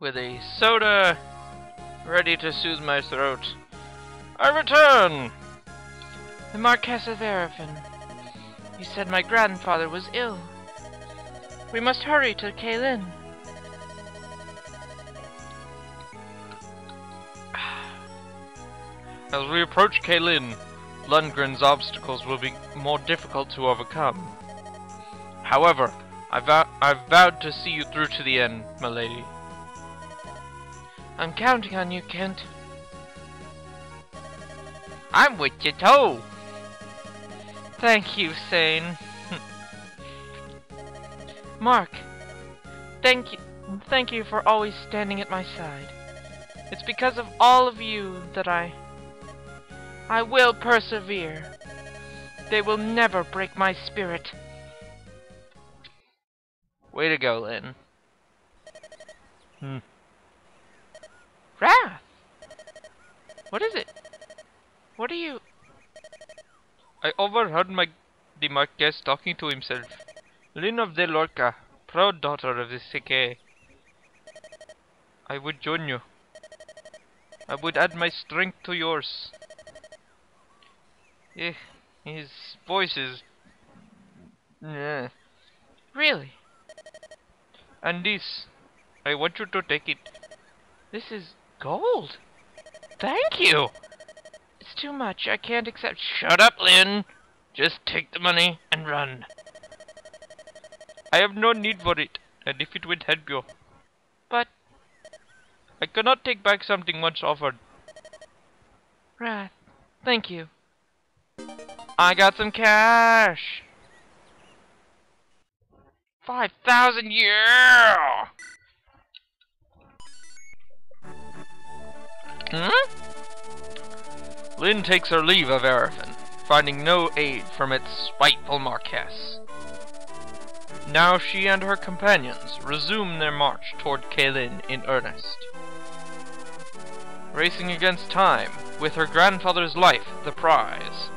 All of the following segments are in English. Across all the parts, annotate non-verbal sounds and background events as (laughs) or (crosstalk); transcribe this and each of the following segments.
with a soda ready to soothe my throat. I return! The Marquess of Araphen. He said my grandfather was ill. We must hurry to Caelin. (sighs) As we approach Caelin, Lundgren's obstacles will be more difficult to overcome. However, I vow I've vowed to see you through to the end, my lady. I'm counting on you, Kent. I'm with you too. Thank you, Sain. (laughs) Mark, thank you, thank you for always standing at my side. It's because of all of you that I, I will persevere. They will never break my spirit. Way to go, Lyn. Hmm. Rath! What is it? What are you... I overheard my the Marquess talking to himself. Lyn of de Lorca, proud daughter of the Sacae. I would join you. I would add my strength to yours. Eh, his voice is... Yeah. Really? And this, I want you to take it. This is gold. Thank you! It's too much. I can't accept... Shut up, Lyn! Just take the money and run. I have no need for it, and if it would help you. But... I cannot take back something once offered. Rath, thank you. I got some cash! 5,000, yeah! Hmm? Lyn takes her leave of Araphen, finding no aid from its spiteful Marquess. Now she and her companions resume their march toward Caelin in earnest. Racing against time, with her grandfather's life the prize.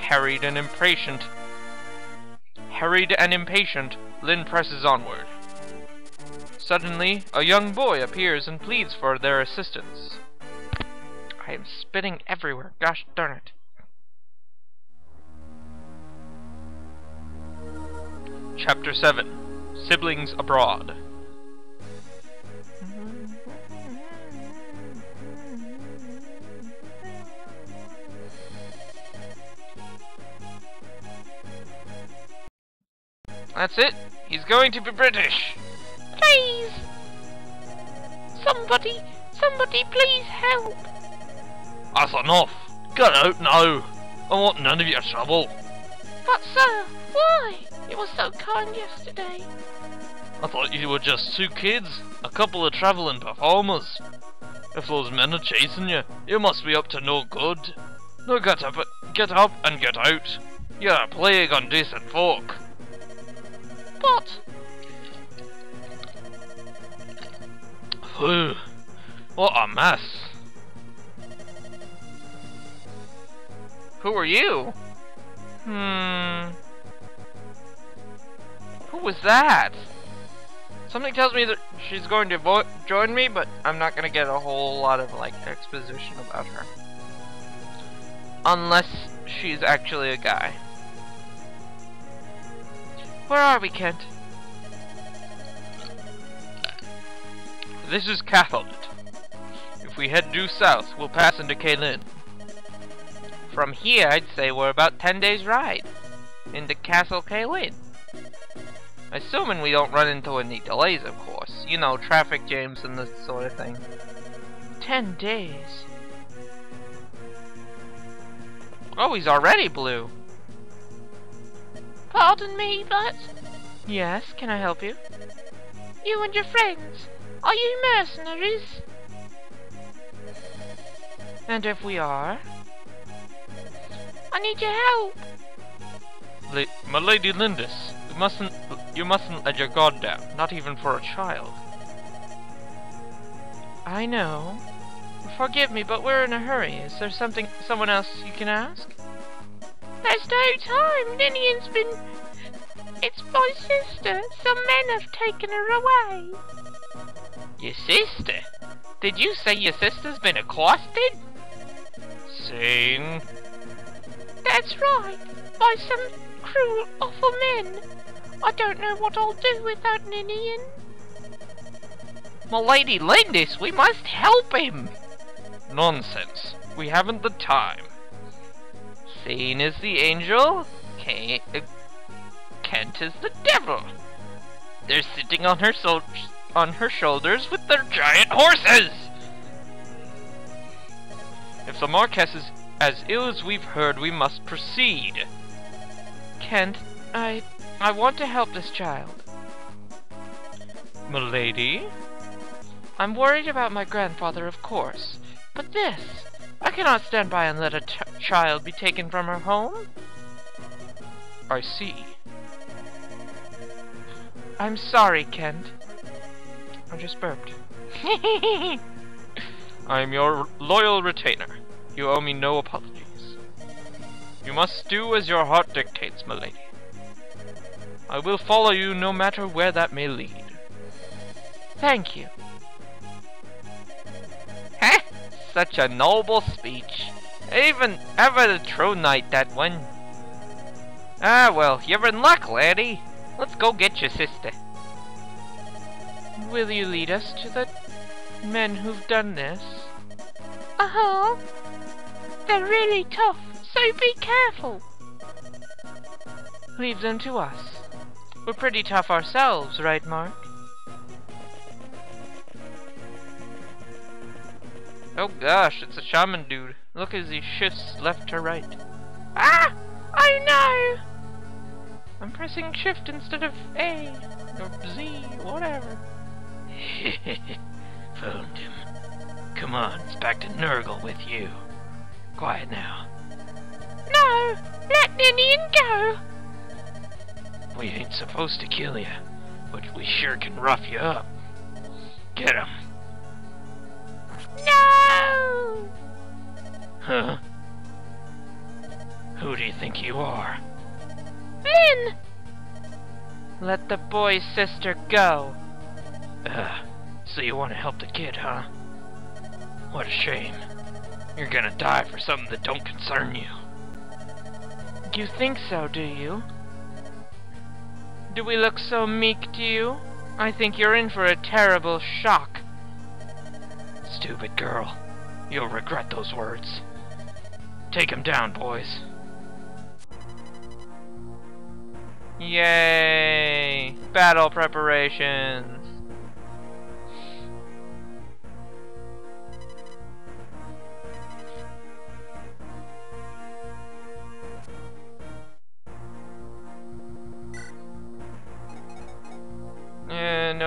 Harried and impatient, harried and impatient, Lyn presses onward. Suddenly, a young boy appears and pleads for their assistance. I am spitting everywhere, gosh darn it. Chapter 7 Siblings Abroad That's it. He's going to be British. Please! Somebody, somebody please help! That's enough. Get out now. I want none of your trouble. But sir, why? You were so kind yesterday. I thought you were just two kids, a couple of travelling performers. If those men are chasing you, you must be up to no good. Now get up, get up and get out. You're a plague on decent folk. But Phew, what a mess. Who are you? Hmm. Who was that? Something tells me that she's going to join me, but I'm not going to get a whole lot of like exposition about her. Unless she's actually a guy. Where are we, Kent? This is Kathelet. If we head due south, we'll pass into Caelin. From here, I'd say we're about 10 days' ride. Into Castle Caelin. Assuming we don't run into any delays, of course. You know, traffic jams and this sort of thing. Ten days. Oh, he's already blue. Pardon me, but... Yes, can I help you? You and your friends, are you mercenaries? And if we are? I need your help. La my Lady Lyndis, you mustn't, you mustn't let your guard down, not even for a child. I know. Forgive me, but we're in a hurry. Is there something, someone else you can ask? There's no time. Ninian's been... It's my sister. Some men have taken her away. Your sister? Did you say your sister's been accosted? Sain? That's right, by some cruel, awful men. I don't know what I'll do without Ninian. My Lady Lyndis, we must help him! Nonsense. We haven't the time. Sain is the angel, Kent, uh, Kent is the devil. They're sitting on her so on her shoulders with their giant horses! If the Marquess is as ill as we've heard, we must proceed. Kent, I... I want to help this child. Milady? I'm worried about my grandfather, of course. But this... I cannot stand by and let a child be taken from her home. I see. I'm sorry, Kent. I just burped. (laughs) I am your loyal retainer. You owe me no apologies. You must do as your heart dictates, milady. I will follow you no matter where that may lead. Thank you. Heh! Such a noble speech. Even ever the true knight that one. Ah, well, you're in luck, laddie. Let's go get your sister. Will you lead us to the men who've done this? Uh-huh. They're really tough, so be careful. Leave them to us. We're pretty tough ourselves, right, Mark? Oh gosh, it's a shaman dude. Look as he shifts left to right. Ah! Oh no! I'm pressing shift instead of A, or Z, whatever. (laughs) Found him. Come on, it's back to Nergal with you. Quiet now. No! Let Ninian go! We ain't supposed to kill you, but we sure can rough you up. Get him. No! Huh? Who do you think you are? Lyn! Let the boy's sister go. Uh, (sighs) so you want to help the kid, huh? What a shame. You're gonna die for something that don't concern you. You think so, do you? Do we look so meek to you? I think you're in for a terrible shock. Stupid girl. You'll regret those words. Take him down, boys. Yay! Battle preparations.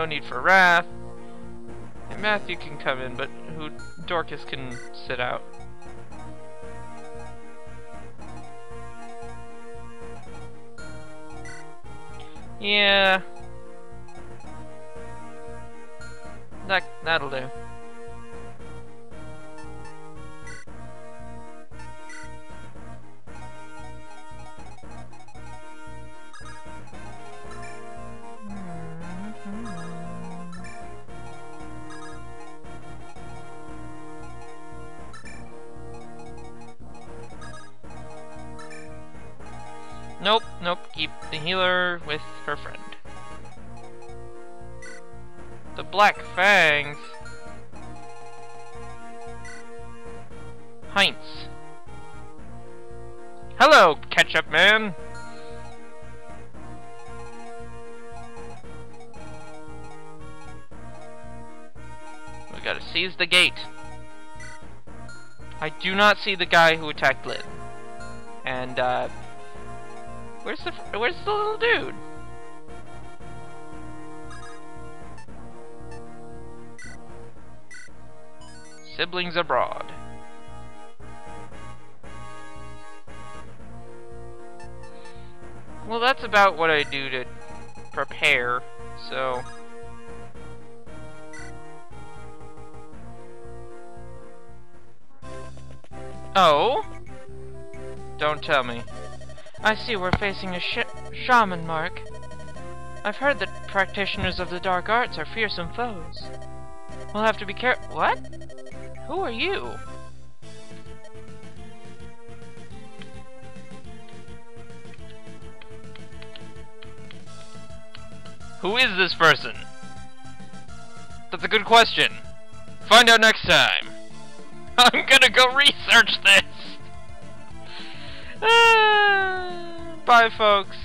No need for Rath. And Matthew can come in, but who Dorcas can sit out. Yeah. That that'll do. Nope, nope, keep the healer with her friend. The Black Fangs. Heintz. Hello, Ketchup Man! We gotta seize the gate. I do not see the guy who attacked Lyn. And, uh, Where's the where's the little dude? Siblings abroad. Well, that's about what I do to prepare, so... Oh? Don't tell me. I see we're facing a sh shaman, Mark. I've heard that practitioners of the dark arts are fearsome foes. We'll have to be careful. What? Who are you? Who is this person? That's a good question. Find out next time. (laughs) I'm gonna go research this. (laughs) Ah. Bye, folks.